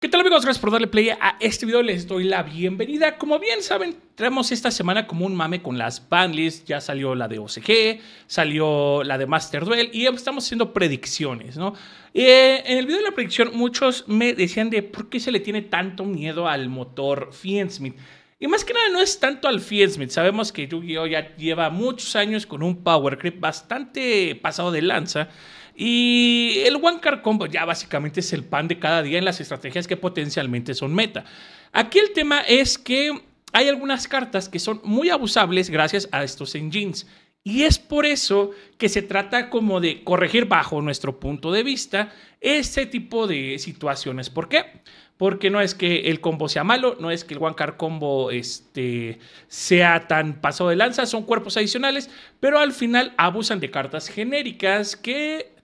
¿Qué tal amigos? Gracias por darle play a este video. Les doy la bienvenida. Como bien saben, traemos esta semana como un mame con las banlists. Ya salió la de OCG, salió la de Master Duel y estamos haciendo predicciones, ¿no? Eh, en el video de la predicción muchos me decían de por qué se le tiene tanto miedo al motor Fiendsmith. Y más que nada no es tanto al Fiendsmith. Sabemos que Yu-Gi-Oh! ya lleva muchos años con un power creep bastante pasado de lanza. Y el One Card Combo ya básicamente es el pan de cada día en las estrategias que potencialmente son meta. Aquí el tema es que hay algunas cartas que son muy abusables gracias a estos engines. Y es por eso que se trata como de corregir bajo nuestro punto de vista este tipo de situaciones. ¿Por qué? Porque no es que el combo sea malo, no es que el One Card Combo este, sea tan pasado de lanza, son cuerpos adicionales, pero al final abusan de cartas genéricas que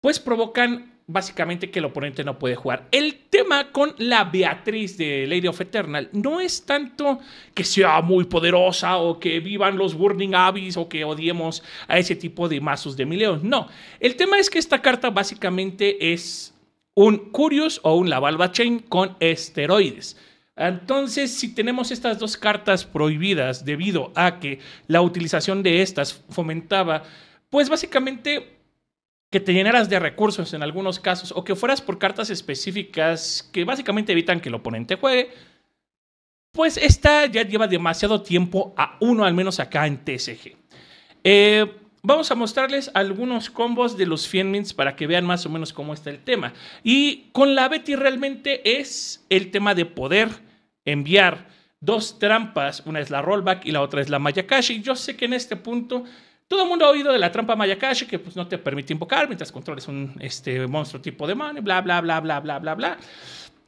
pues provocan básicamente que el oponente no puede jugar. El tema con la Beatriz de Lady of Eternal no es tanto que sea muy poderosa o que vivan los Burning Abyss o que odiemos a ese tipo de mazos de Mileon. No, el tema es que esta carta básicamente es un Curious o un Lavalva Chain con esteroides. Entonces, si tenemos estas dos cartas prohibidas debido a que la utilización de estas fomentaba, pues básicamente que te llenaras de recursos en algunos casos o que fueras por cartas específicas que básicamente evitan que el oponente juegue, pues esta ya lleva demasiado tiempo a uno, al menos acá en TSG. Eh, vamos a mostrarles algunos combos de los Fienmins para que vean más o menos cómo está el tema. Y con la Betty realmente es el tema de poder enviar dos trampas, una es la rollback y la otra es la Mayakashi. Yo sé que en este punto todo el mundo ha oído de la trampa Mayakashi, que pues, no te permite invocar mientras controles un este, monstruo tipo de mano, bla, bla, bla, bla, bla, bla, bla.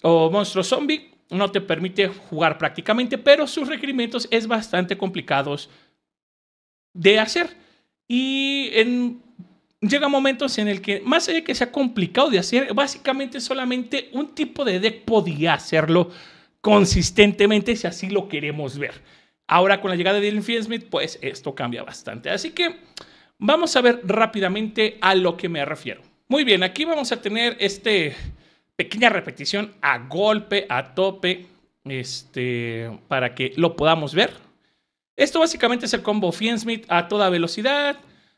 O monstruo zombie, no te permite jugar prácticamente, pero sus requerimientos es bastante complicados de hacer. Y en, llega momentos en el que, más allá de que sea complicado de hacer, básicamente solamente un tipo de deck podía hacerlo consistentemente si así lo queremos ver. Ahora con la llegada de Dylan Smith, pues esto cambia bastante. Así que vamos a ver rápidamente a lo que me refiero. Muy bien, aquí vamos a tener este pequeña repetición a golpe, a tope, este, para que lo podamos ver. Esto básicamente es el combo Fiensmith a toda velocidad.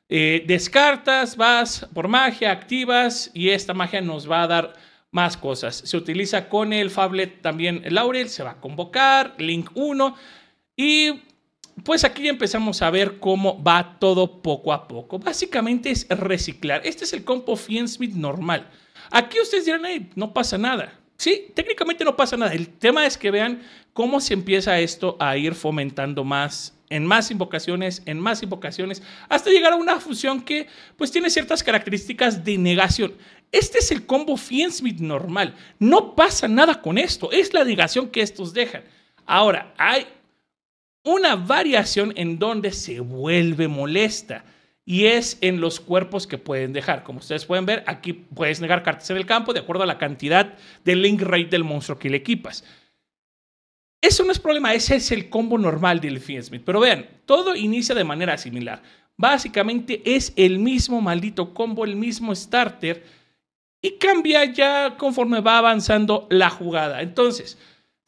Eh, descartas, vas por magia, activas y esta magia nos va a dar más cosas. Se utiliza con el Fablet también Laurel, se va a convocar, Link 1 y pues aquí empezamos a ver cómo va todo poco a poco. Básicamente es reciclar. Este es el compo Fiensmith normal. Aquí ustedes dirán, no pasa nada. Sí, técnicamente no pasa nada. El tema es que vean cómo se empieza esto a ir fomentando más, en más invocaciones, en más invocaciones, hasta llegar a una fusión que pues tiene ciertas características de negación. Este es el combo Fiensmith normal. No pasa nada con esto. Es la negación que estos dejan. Ahora, hay una variación en donde se vuelve molesta y es en los cuerpos que pueden dejar. Como ustedes pueden ver, aquí puedes negar cartas en el campo de acuerdo a la cantidad de link rate del monstruo que le equipas. Eso no es problema, ese es el combo normal del Fiensmith. Pero vean, todo inicia de manera similar. Básicamente es el mismo maldito combo, el mismo starter y cambia ya conforme va avanzando la jugada. Entonces,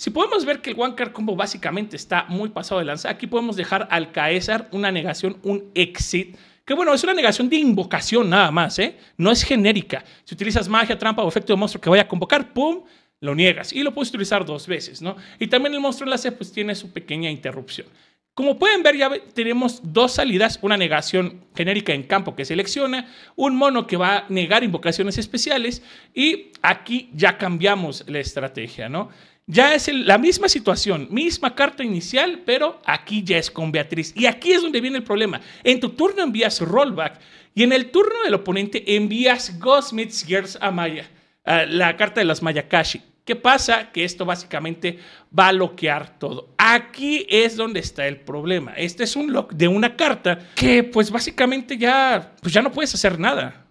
si podemos ver que el One Card Combo básicamente está muy pasado de lanza, aquí podemos dejar al Caesar una negación, un exit, que bueno, es una negación de invocación nada más, ¿eh? No es genérica. Si utilizas magia, trampa o efecto de monstruo que vaya a convocar, ¡pum! Lo niegas y lo puedes utilizar dos veces, ¿no? Y también el monstruo enlace pues tiene su pequeña interrupción. Como pueden ver, ya tenemos dos salidas, una negación genérica en campo que selecciona, un mono que va a negar invocaciones especiales y aquí ya cambiamos la estrategia, ¿no? Ya es la misma situación, misma carta inicial, pero aquí ya es con Beatriz. Y aquí es donde viene el problema. En tu turno envías rollback y en el turno del oponente envías Gosmith's Girls a Maya, la carta de las Mayakashi. ¿Qué pasa? Que esto básicamente va a bloquear todo. Aquí es donde está el problema. Este es un lock de una carta que pues básicamente ya, pues ya no puedes hacer nada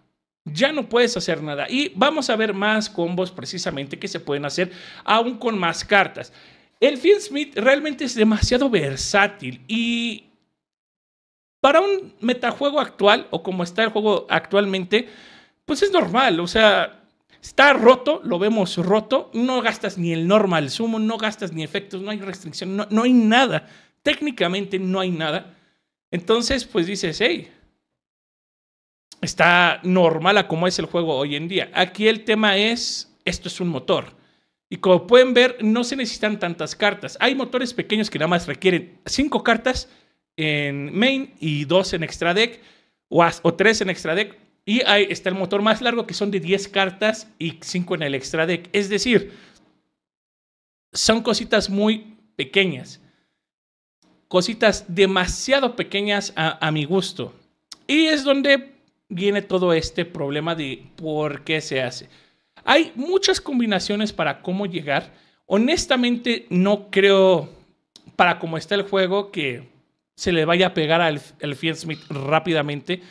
ya no puedes hacer nada. Y vamos a ver más combos precisamente que se pueden hacer aún con más cartas. El Smith realmente es demasiado versátil y para un metajuego actual o como está el juego actualmente, pues es normal. O sea, Está roto, lo vemos roto, no gastas ni el normal sumo, no gastas ni efectos, no hay restricción, no, no hay nada. Técnicamente no hay nada. Entonces, pues dices, hey, está normal a como es el juego hoy en día. Aquí el tema es, esto es un motor. Y como pueden ver, no se necesitan tantas cartas. Hay motores pequeños que nada más requieren cinco cartas en main y dos en extra deck o, o tres en extra deck. Y ahí está el motor más largo que son de 10 cartas y 5 en el extra deck. Es decir, son cositas muy pequeñas. Cositas demasiado pequeñas a, a mi gusto. Y es donde viene todo este problema de por qué se hace. Hay muchas combinaciones para cómo llegar. Honestamente, no creo, para cómo está el juego, que se le vaya a pegar al, al Smith rápidamente.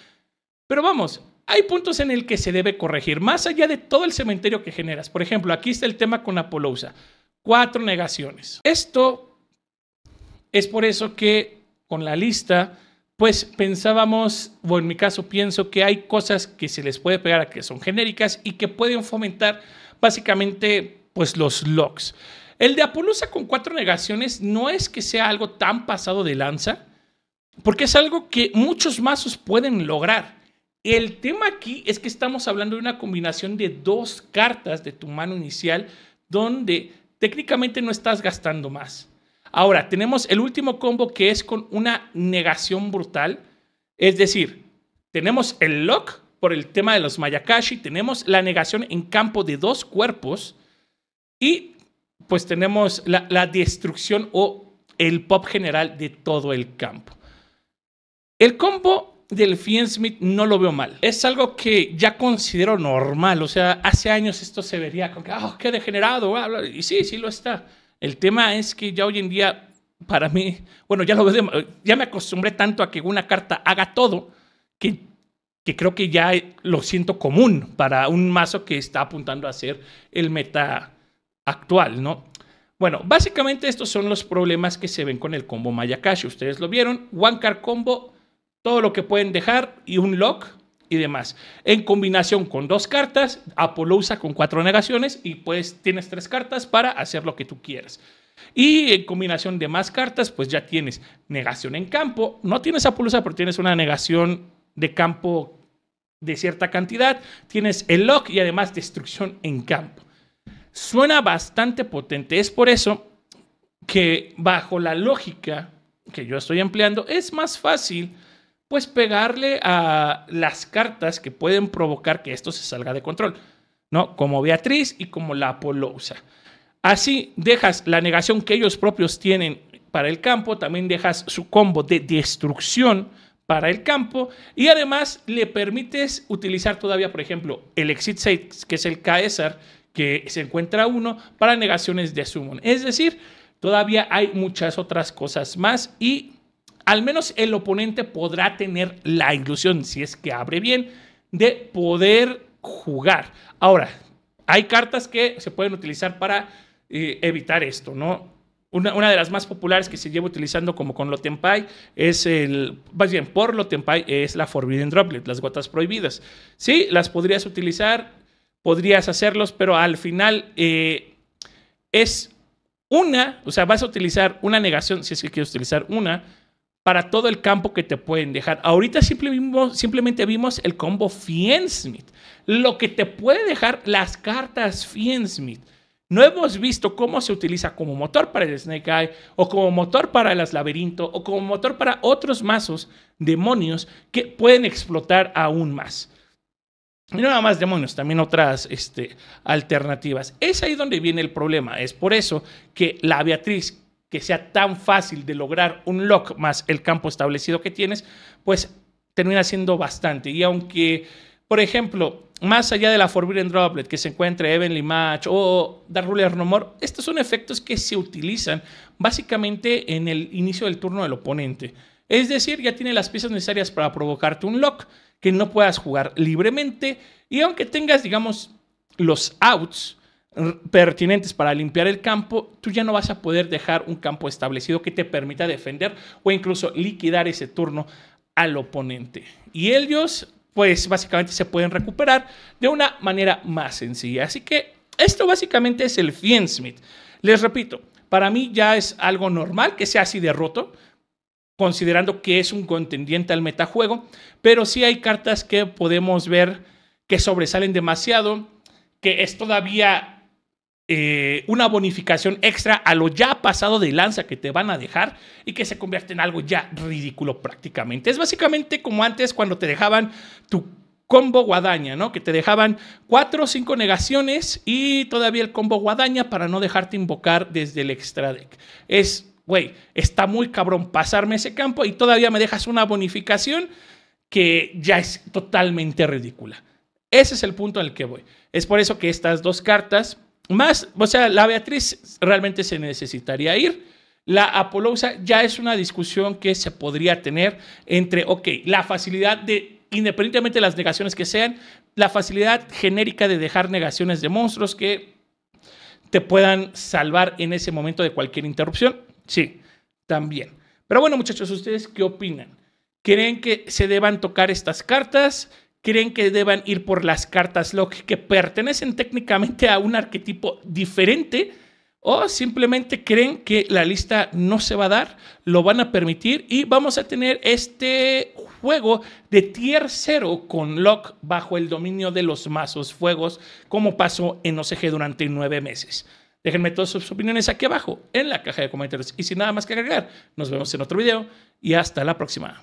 Pero vamos, hay puntos en el que se debe corregir, más allá de todo el cementerio que generas. Por ejemplo, aquí está el tema con Apollousa. Cuatro negaciones. Esto es por eso que con la lista pues pensábamos, o en mi caso pienso que hay cosas que se les puede pegar a que son genéricas y que pueden fomentar básicamente pues los logs. El de Apolusa con cuatro negaciones no es que sea algo tan pasado de lanza, porque es algo que muchos mazos pueden lograr. El tema aquí es que estamos hablando de una combinación de dos cartas de tu mano inicial donde técnicamente no estás gastando más. Ahora, tenemos el último combo que es con una negación brutal. Es decir, tenemos el lock por el tema de los Mayakashi, tenemos la negación en campo de dos cuerpos y pues tenemos la, destrucción o el pop general de todo el campo. El combo del Fiensmith no lo veo mal. Es algo que ya considero normal. O sea, hace años esto se vería como que, oh, qué degenerado. Y sí, sí lo está. El tema es que ya hoy en día, para mí, bueno, ya lo ya me acostumbré tanto a que una carta haga todo que, que creo que ya lo siento común para un mazo que está apuntando a ser el meta actual, ¿no? Bueno, básicamente estos son los problemas que se ven con el combo Mayakashi. Ustedes lo vieron, One Card Combo, todo lo que pueden dejar y un lock y demás. En combinación con dos cartas, Apolo usa con cuatro negaciones y pues tienes tres cartas para hacer lo que tú quieras. Y en combinación de más cartas, pues ya tienes negación en campo. No tienes Apolusa, pero tienes una negación de campo de cierta cantidad. Tienes el lock y además destrucción en campo. Suena bastante potente. Es por eso que bajo la lógica que yo estoy empleando, es más fácil pues pegarle a las cartas que pueden provocar que esto se salga de control, ¿no? Como Beatriz y como la Apolosa. Así dejas la negación que ellos propios tienen para el campo, también dejas su combo de destrucción para el campo y además le permites utilizar todavía, por ejemplo, el Exit 6, que es el Caesar, que se encuentra uno para negaciones de Summon. Es decir, todavía hay muchas otras cosas más y al menos el oponente podrá tener la ilusión, si es que abre bien, de poder jugar. Ahora, hay cartas que se pueden utilizar para eh, evitar esto, ¿no? Una, de las más populares que se lleva utilizando como con Lotenpai es el, más bien por Lotenpai es la Forbidden Droplet, las gotas prohibidas. Sí, las podrías utilizar, podrías hacerlos, pero al final eh, es una, o sea, vas a utilizar una negación, si es que quieres utilizar una, para todo el campo que te pueden dejar. Ahorita simplemente vimos el combo Fiensmith, lo que te puede dejar las cartas Fiensmith. No hemos visto cómo se utiliza como motor para el Snake Eye, o como motor para las laberinto, o como motor para otros mazos demonios que pueden explotar aún más. Y no nada más demonios, también otras este, alternativas. Es ahí donde viene el problema. Es por eso que la Beatriz que sea tan fácil de lograr un lock más el campo establecido que tienes, pues termina siendo bastante. Y aunque, por ejemplo, más allá de la Forbidden Droplet que se encuentre Evenly Match o Dark Ruler No More, estos son efectos que se utilizan básicamente en el inicio del turno del oponente. Es decir, ya tiene las piezas necesarias para provocarte un lock que no puedas jugar libremente y aunque tengas, digamos, los outs, pertinentes para limpiar el campo, tú ya no vas a poder dejar un campo establecido que te permita defender o incluso liquidar ese turno al oponente. Y ellos, pues básicamente se pueden recuperar de una manera más sencilla. Así que esto básicamente es el Fiensmith. Les repito, para mí ya es algo normal que sea así de roto, considerando que es un contendiente al metajuego, pero sí hay cartas que podemos ver que sobresalen demasiado, que es todavía eh, una bonificación extra a lo ya pasado de lanza que te van a dejar y que se convierte en algo ya ridículo prácticamente. Es básicamente como antes cuando te dejaban tu combo guadaña, ¿no? Que te dejaban cuatro o cinco negaciones y todavía el combo guadaña para no dejarte invocar desde el extra deck. Es, güey, está muy cabrón pasarme ese campo y todavía me dejas una bonificación que ya es totalmente ridícula. Ese es el punto al que voy. Es por eso que estas dos cartas más, o sea, la Beatriz realmente se necesitaría ir. La Apolosa ya es una discusión que se podría tener entre, ok, la facilidad de, independientemente de las negaciones que sean, la facilidad genérica de dejar negaciones de monstruos que te puedan salvar en ese momento de cualquier interrupción. Sí, también. Pero bueno, muchachos, ¿ustedes qué opinan? ¿Creen que se deban tocar estas cartas? Creen que deban ir por las cartas lock que pertenecen técnicamente a un arquetipo diferente o simplemente creen que la lista no se va a dar, lo van a permitir y vamos a tener este juego de tier 0 con lock bajo el dominio de los mazos fuegos como pasó en OCG durante nueve meses. Déjenme todas sus opiniones aquí abajo en la caja de comentarios y sin nada más que agregar, nos vemos en otro video y hasta la próxima.